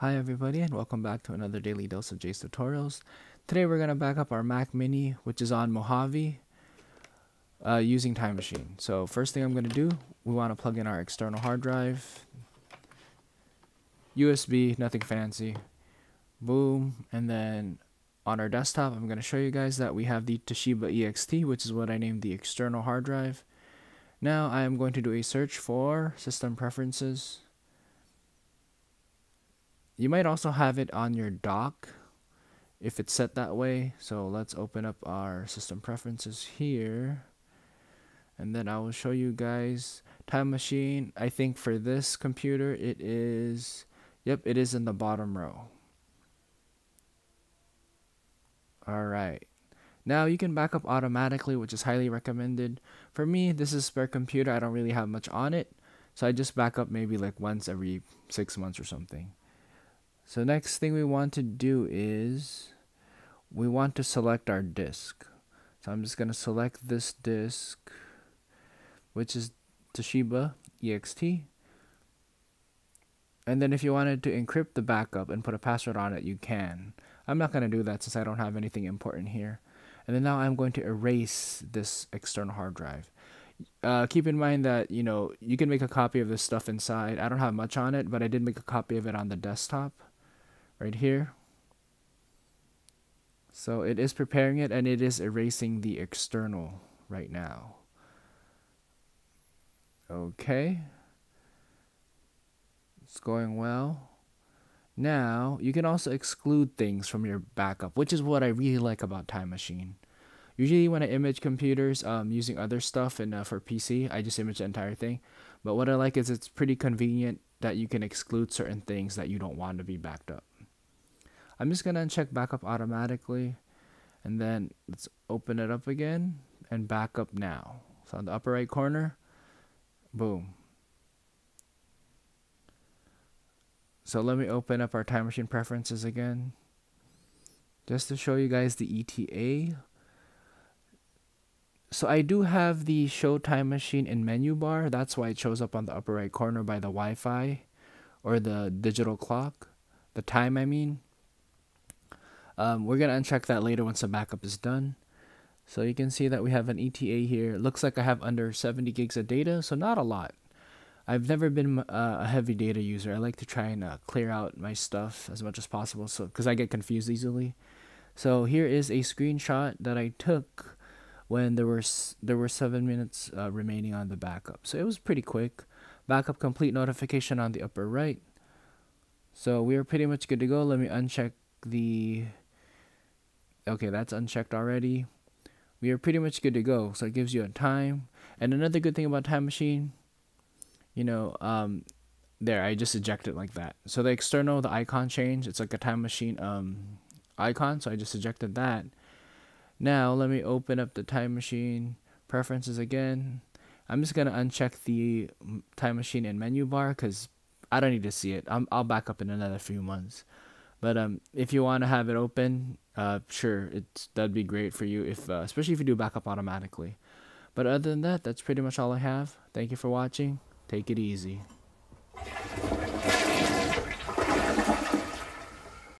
Hi everybody and welcome back to another daily dose of Jase tutorials. Today we're going to back up our Mac Mini which is on Mojave uh, using Time Machine. So first thing I'm going to do, we want to plug in our external hard drive. USB, nothing fancy. Boom. And then on our desktop I'm going to show you guys that we have the Toshiba EXT which is what I named the external hard drive. Now I am going to do a search for system preferences you might also have it on your dock if it's set that way. So let's open up our system preferences here. And then I will show you guys time machine. I think for this computer it is yep, it is in the bottom row. Alright. Now you can back up automatically, which is highly recommended. For me, this is spare computer. I don't really have much on it. So I just back up maybe like once every six months or something. So next thing we want to do is we want to select our disk. So I'm just going to select this disk, which is Toshiba EXT. And then if you wanted to encrypt the backup and put a password on it, you can. I'm not going to do that since I don't have anything important here. And then now I'm going to erase this external hard drive. Uh, keep in mind that, you know, you can make a copy of this stuff inside. I don't have much on it, but I did make a copy of it on the desktop right here. So it is preparing it and it is erasing the external right now. Okay. It's going well. Now, you can also exclude things from your backup, which is what I really like about Time Machine. Usually when I image computers um, using other stuff and uh, for PC, I just image the entire thing. But what I like is it's pretty convenient that you can exclude certain things that you don't want to be backed up. I'm just gonna uncheck backup automatically and then let's open it up again and backup now. So on the upper right corner, boom. So let me open up our time machine preferences again. Just to show you guys the ETA. So I do have the show time machine in menu bar. That's why it shows up on the upper right corner by the Wi-Fi or the digital clock. The time I mean. Um, we're going to uncheck that later once the backup is done. So you can see that we have an ETA here. It looks like I have under 70 gigs of data, so not a lot. I've never been uh, a heavy data user. I like to try and uh, clear out my stuff as much as possible so because I get confused easily. So here is a screenshot that I took when there were there were 7 minutes uh, remaining on the backup. So it was pretty quick. Backup complete notification on the upper right. So we are pretty much good to go. Let me uncheck the okay, that's unchecked already. We are pretty much good to go. So it gives you a time. And another good thing about Time Machine, you know, um, there, I just eject it like that. So the external, the icon change, it's like a Time Machine um, icon. So I just ejected that. Now let me open up the Time Machine preferences again. I'm just gonna uncheck the Time Machine in menu bar because I don't need to see it. i will back up in another few months. But um, if you want to have it open, uh, sure, it's that'd be great for you if, uh, especially if you do backup automatically. But other than that, that's pretty much all I have. Thank you for watching. Take it easy.